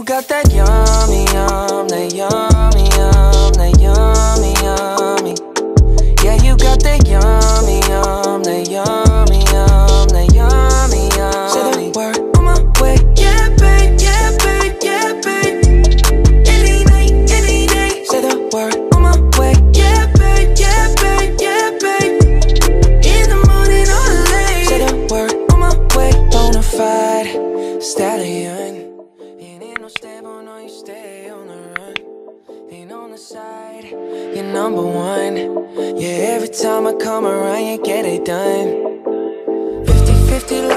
You got that yummy, yum, that yummy, yum, that yummy, yummy. Yeah, you got that yummy, yum, that yummy, yum, that yummy, yummy. Say the word on my way. Yeah, babe, yeah, babe, yeah, babe. Any night, any day. Say the word on my way. Yeah, babe, yeah, babe, yeah, babe. In the morning or late. Say the word on my way. Bonafide stallion. Stay on the run. Ain't on the side, you're number one. Yeah, every time I come around, you get it done. 50 50,